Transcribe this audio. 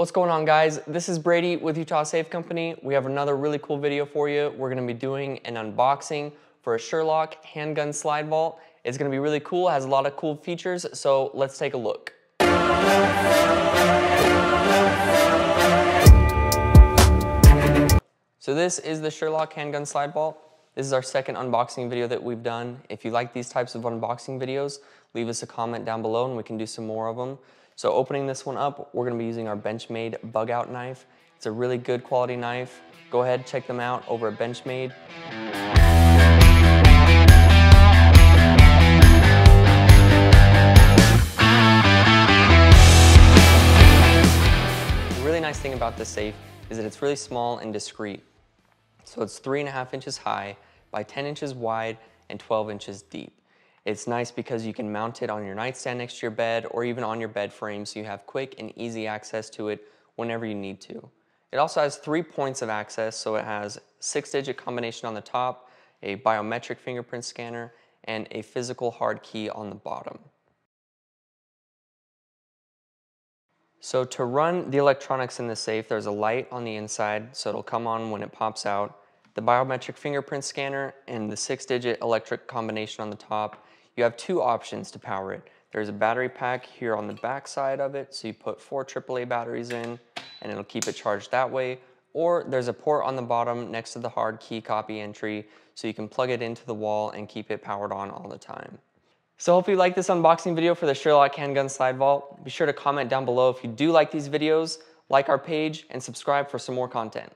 What's going on guys? This is Brady with Utah Safe Company. We have another really cool video for you. We're gonna be doing an unboxing for a Surelock handgun slide vault. It's gonna be really cool, has a lot of cool features, so let's take a look. So this is the Surelock handgun slide vault. This is our second unboxing video that we've done. If you like these types of unboxing videos, leave us a comment down below and we can do some more of them. So opening this one up, we're gonna be using our Benchmade bug out knife. It's a really good quality knife. Go ahead, check them out over at Benchmade. The really nice thing about this safe is that it's really small and discreet. So it's three and a half inches high by 10 inches wide and 12 inches deep. It's nice because you can mount it on your nightstand next to your bed or even on your bed frame so you have quick and easy access to it whenever you need to. It also has three points of access, so it has six digit combination on the top, a biometric fingerprint scanner, and a physical hard key on the bottom. So to run the electronics in the safe, there's a light on the inside, so it'll come on when it pops out the biometric fingerprint scanner, and the six digit electric combination on the top, you have two options to power it. There's a battery pack here on the back side of it, so you put four AAA batteries in and it'll keep it charged that way. Or there's a port on the bottom next to the hard key copy entry, so you can plug it into the wall and keep it powered on all the time. So hope you like this unboxing video for the Surelock Handgun Slide Vault. Be sure to comment down below if you do like these videos, like our page, and subscribe for some more content.